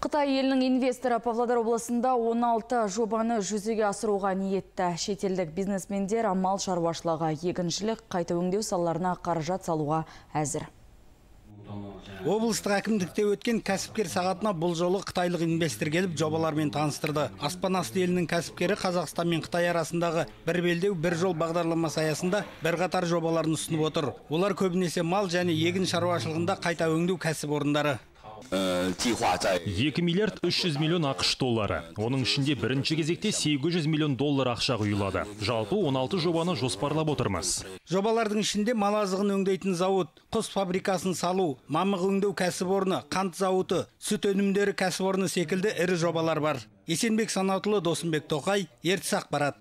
Қытай елінің инвесторы Павлодар облысында 16 жобаны жүзеге асыруға ниетті. Шетелдік бизнесмендер амал шаруашылығы, егіншілік, қайта өңдеу салаларына қаражат салуға әзір. облыстық әкімдікте өткен кәсіпкер сағатына бұл жолы қытайлық инвестор келіп жобалармен таныстырды аспан асты елінің кәсіпкері қазақстан мен қытай арасындағы бір белдеу бір жол бағдарламасы аясында бірқатар жобаларын ұсынып отыр олар көбінесе мал және егін шаруашылығында қайта өңдеу кәсіпорындары Э, екі миллиард үш жүз миллион ақш доллары. Оның ішінде бірінші кезекте 800 миллион доллар ақша құйылады. Жалпы 16 жобаны жоспарлап отырмыз. Жобалардың ішінде мал азығын өңдейтін зауыт құс фабрикасын салу мамық өңдеу кәсіпорны қант зауыты сүт өнімдері кәсіпорны секілді ірі жобалар бар. Есенбек санатұлы досымбек тоқай ертіс ақпарат.